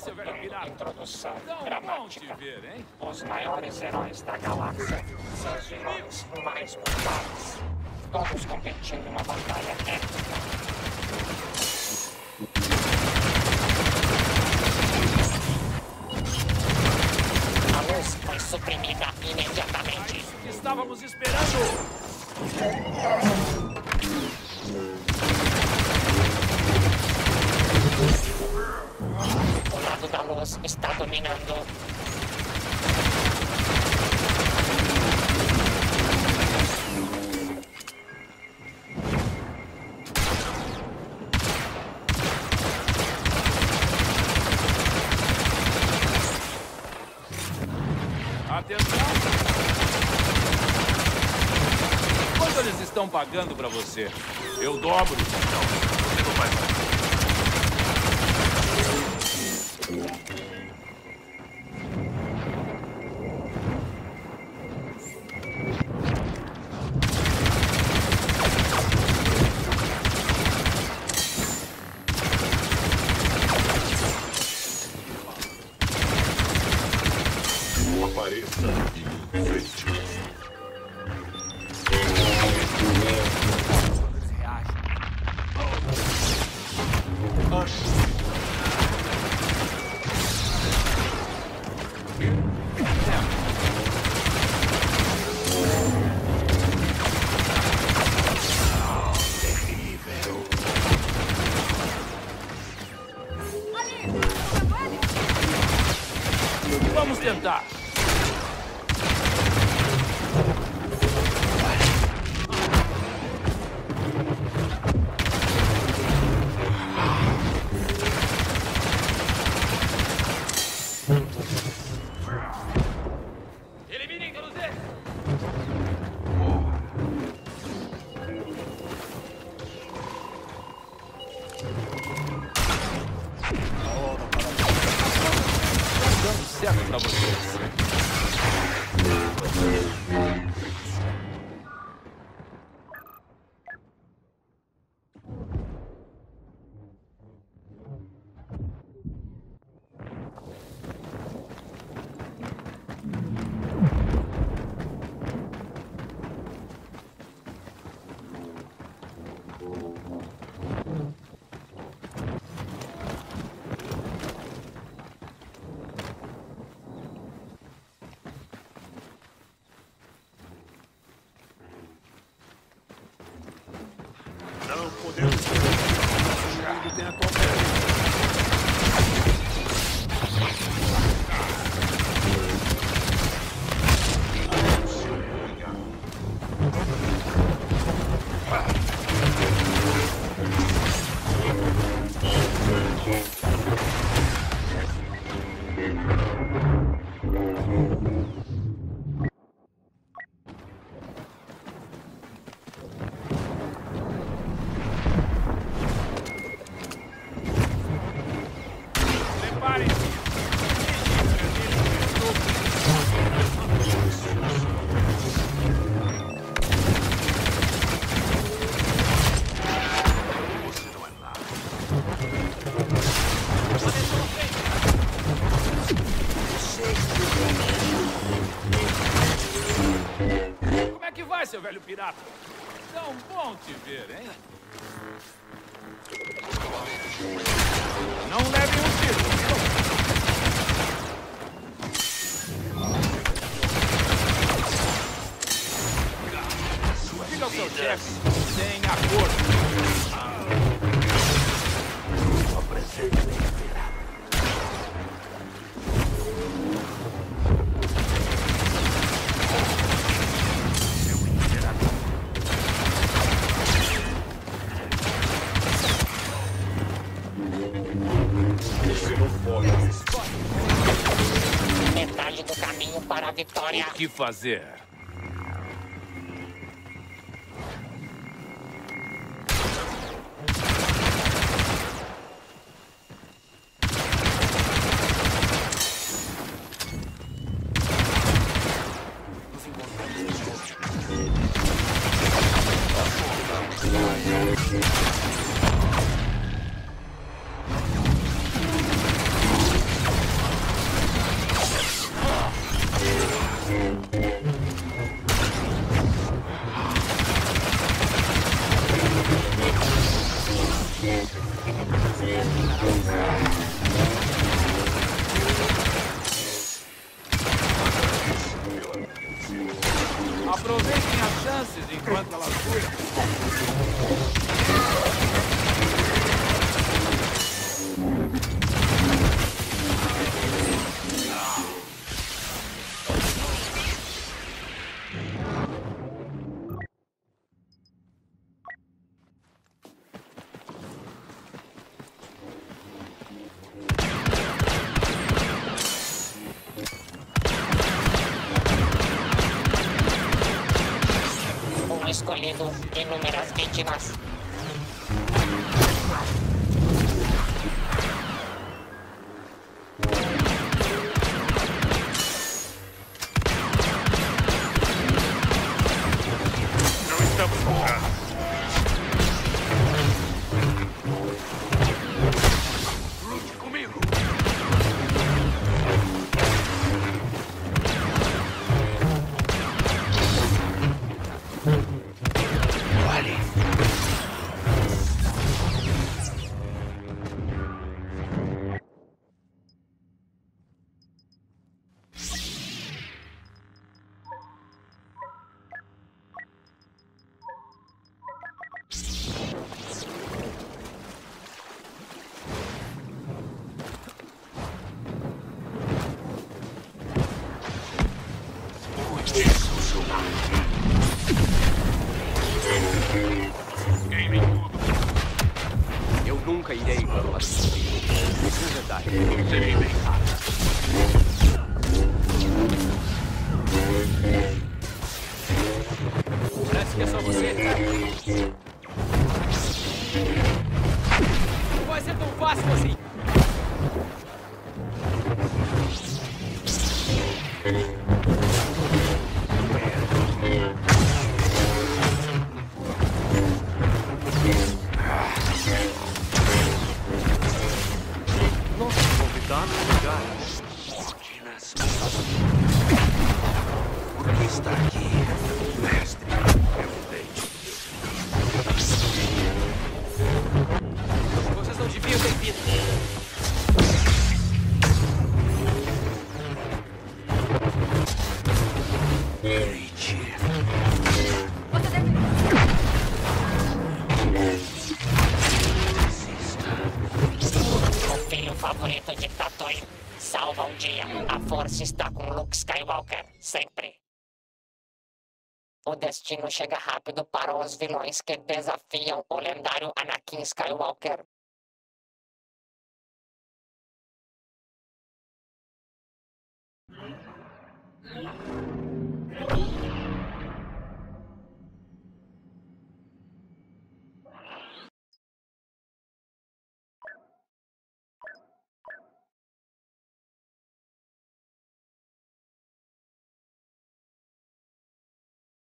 seu velho pirata? Introdução dramática. ver? Os maiores heróis da galáxia. Seus vilões mais brutais. Todos competindo numa batalha épica. A luz foi suprimida imediatamente. Que estávamos esperando? Da luz está dominando. Atenção! Quanto eles estão pagando pra você? Eu dobro. Jim ребята работают. Pirata? Tão bom te ver, hein? Não leve um tiro. Diga ao seu chefe, sem acordo. Caminho para a vitória. O que fazer? Aproveitem as chances enquanto elas duram. Um escolhido, inúmeras vítimas. Não estamos focados. Vale. Yeah. Game tudo. Eu nunca irei para o. Isso é verdade. Serei bem. Parece que é só você. Não vai ser tão fácil assim. Convidado lugar. Ordinas. Por que está aqui? Mestre, eu tenho. Vocês não deviam ter vindo. A força está com Luke Skywalker. Sempre. O destino chega rápido para os vilões que desafiam o lendário Anakin Skywalker.